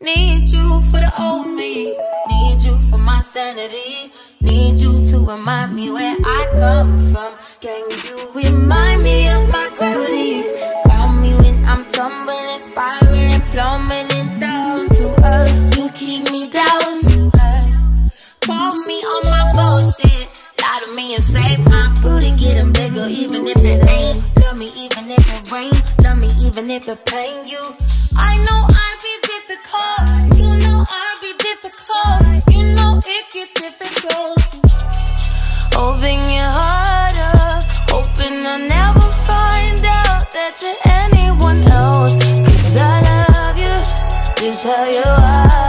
Need you for the old me. Need you for my sanity. Need you to remind me where I come from. Can you remind me of my gravity? Ground me when I'm tumbling, spiraling, plummeting down to earth. You keep me down to earth. Call me on my bullshit. Lie to me and say my booty getting bigger, even if it ain't. Love me even if it rain. Love me even if it pain you. I know I be difficult. You know I be difficult. You know it get difficult. Open your heart up. Hoping I'll never find out that you're anyone else. Cause I love you just how you are.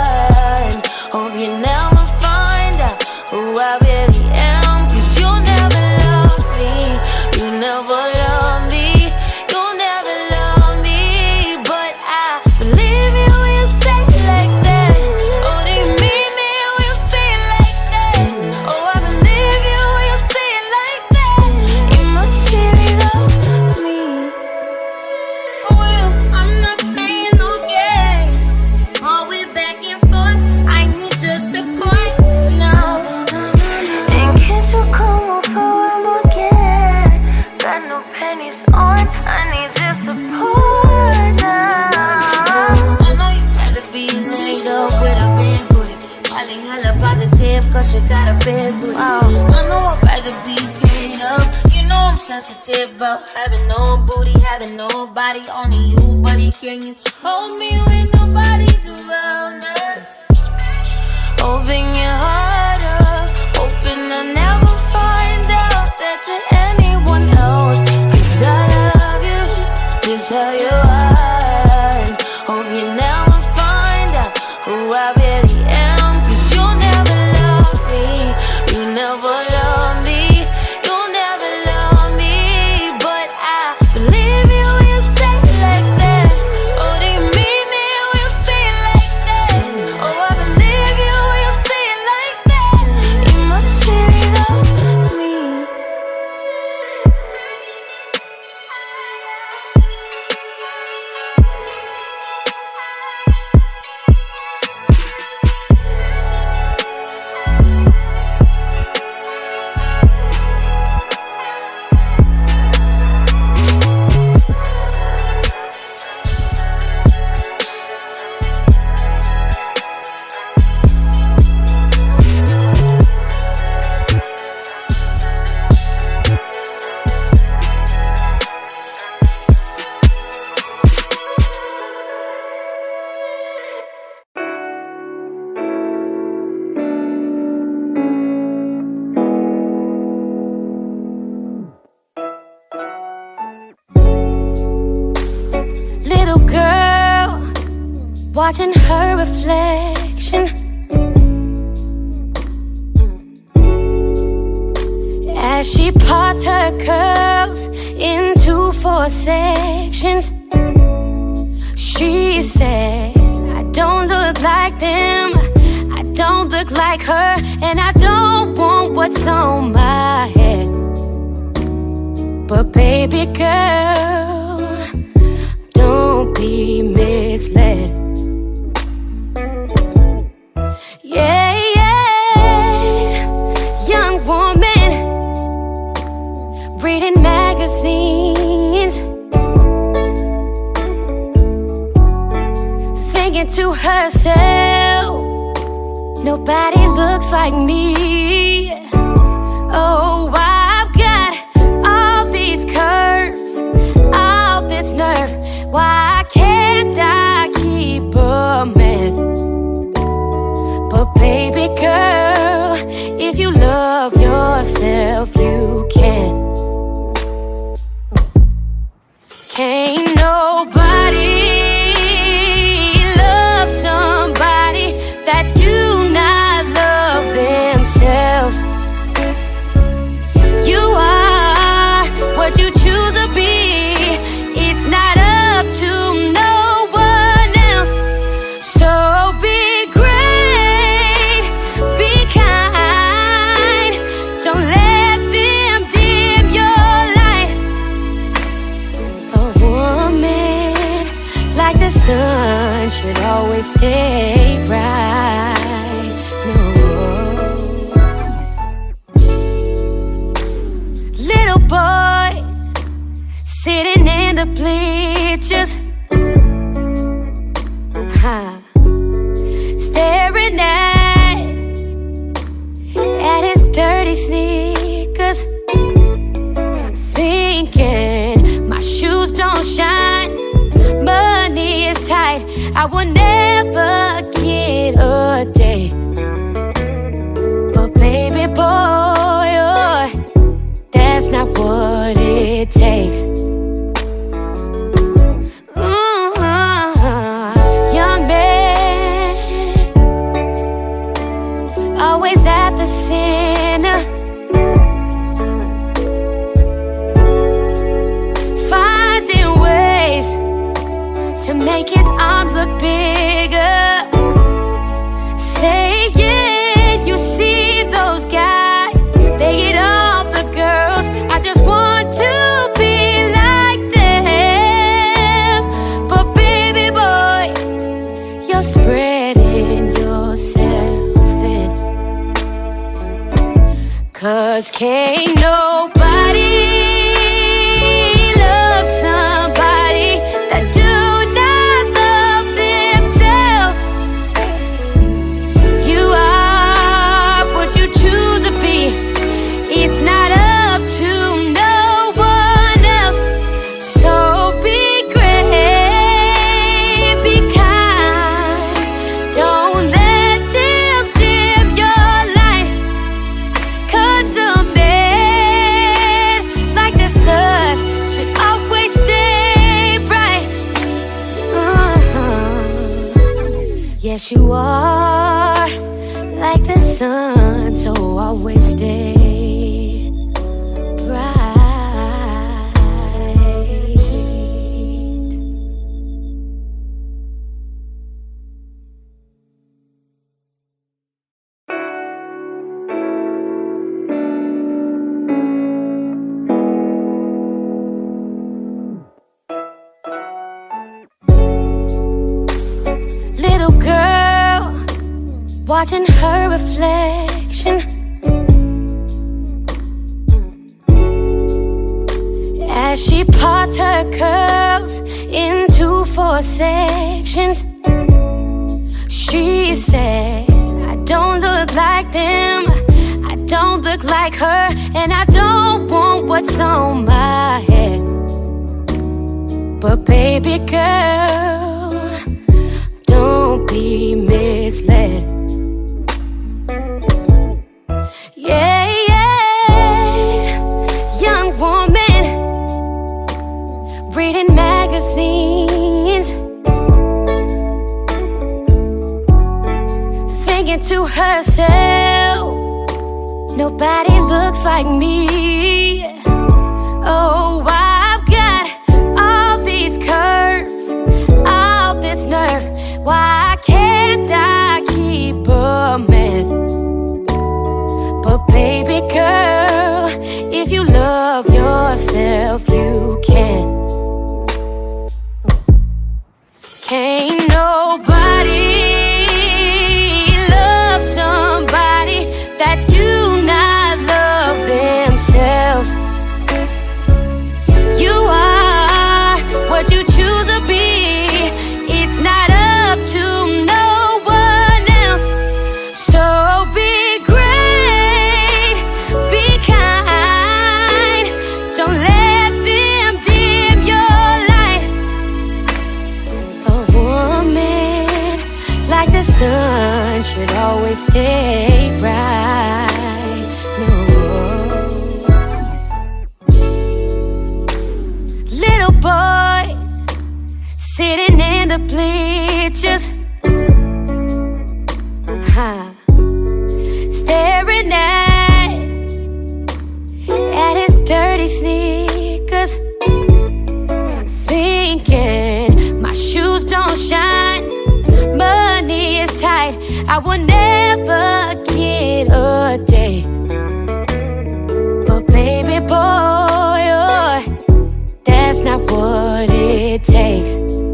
About having no booty, having nobody, only you, buddy. Can you hold me when nobody's around us? Open your heart up, hoping I'll never find out that you're anyone else. Cause I love you just how you sections, she says, I don't look like them, I don't look like her, and I don't want what's on my head. But baby girl, don't be misled. Herself, nobody looks like me. Oh, I've got all these curves, all this nerve. Why can't I keep a man? But baby girl, if you love yourself, you can. Can't nobody in the bleachers, huh, staring at at his dirty sneakers, Cause can't nobody You are like the sun, so always stay watching her reflection. As she parts her curls into four sections, she says, I don't look like them, I don't look like her, and I don't want what's on my head. But baby girl, don't be misled. Like me. Oh, I've got all these curves, all this nerve. Why can't I keep a man? But baby girl, if you love should I will never get a day. But baby boy, oh, that's not what it takes.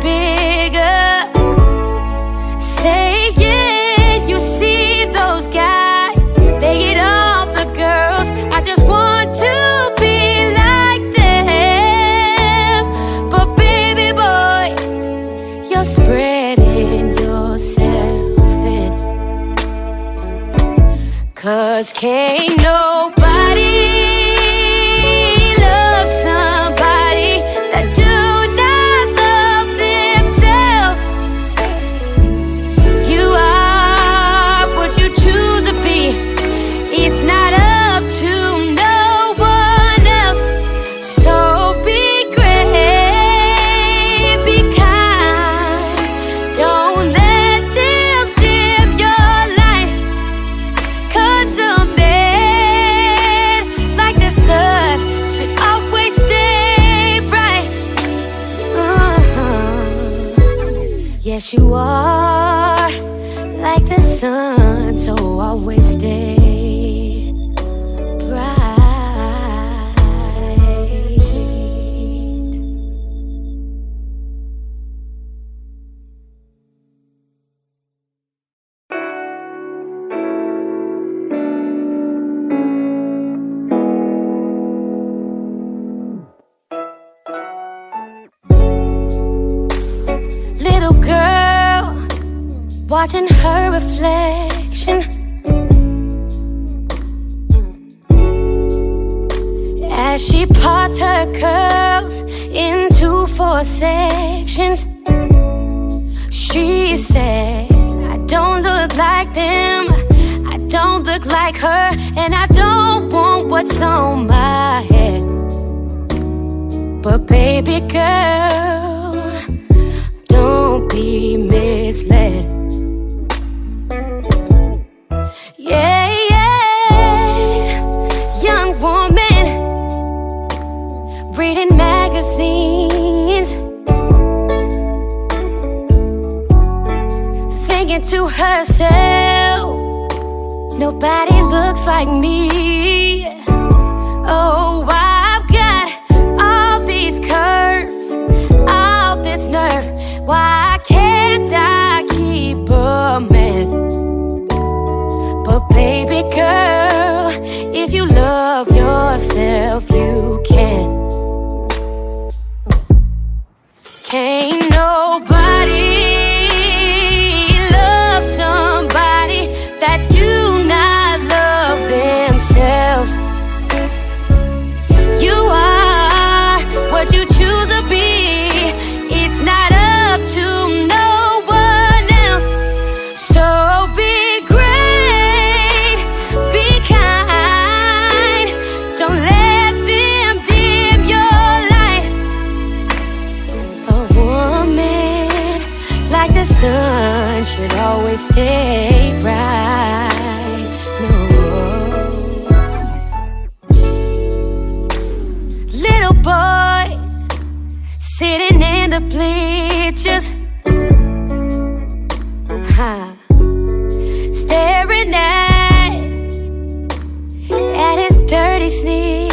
Bigger. Say it, you see those guys, they get off the girls. I just want to be like them. But baby boy, you're spreading yourself thin. Cause can't watching her reflection. As she parts her curls into four sections, she says, I don't look like them, I don't look like her, and I don't want what's on my head. But baby girl, don't be misled. Herself, nobody looks like me. Oh, I've got all these curves, all this nerve. Why can't I keep a man? But baby girl, if you love in the bleachers, huh, staring at at his dirty sneakers,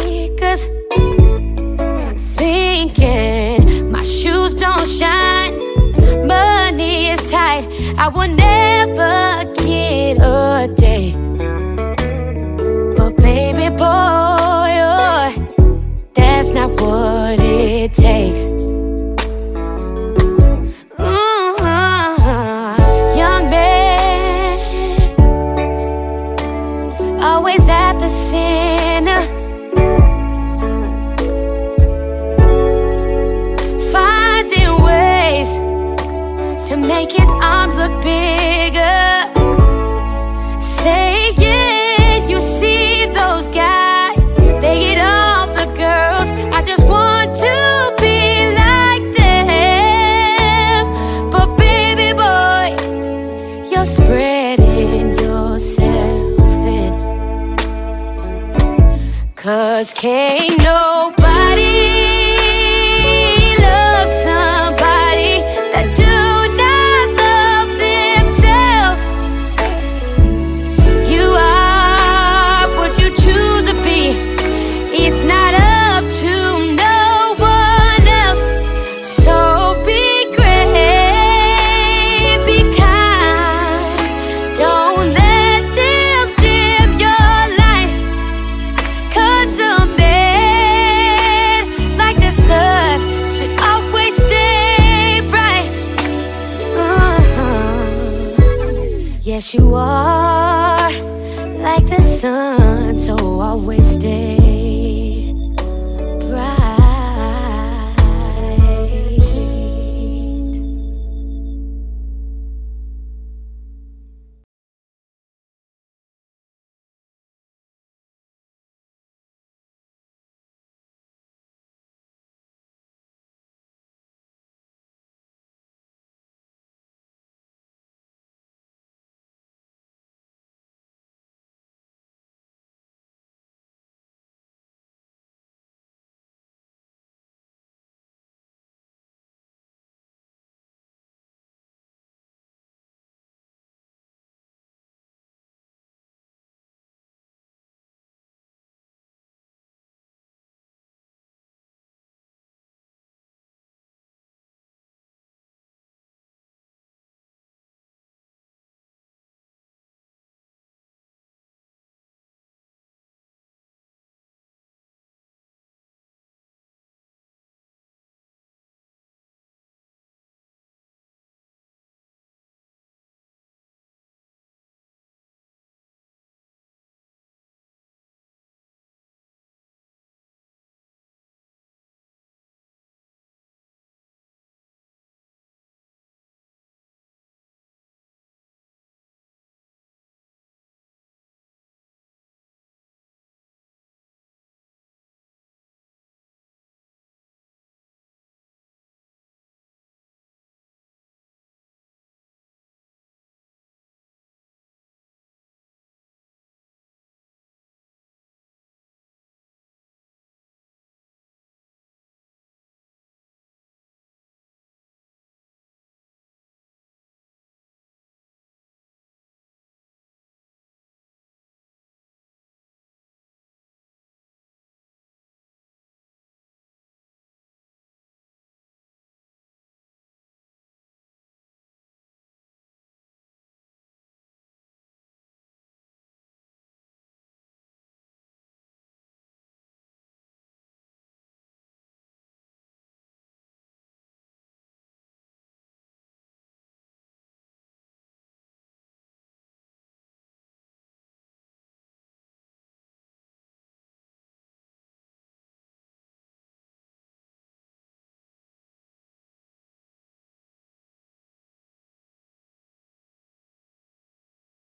Cause can't nobody Yes, you are like the sun, so I wasted.